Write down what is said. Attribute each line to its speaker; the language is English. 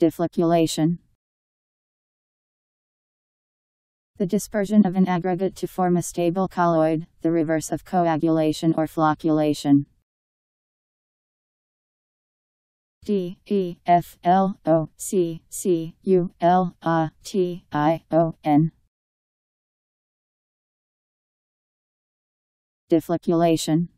Speaker 1: Deflocculation. The dispersion of an aggregate to form a stable colloid, the reverse of coagulation or flocculation. D E F L O C C U L A T I O N Deflocculation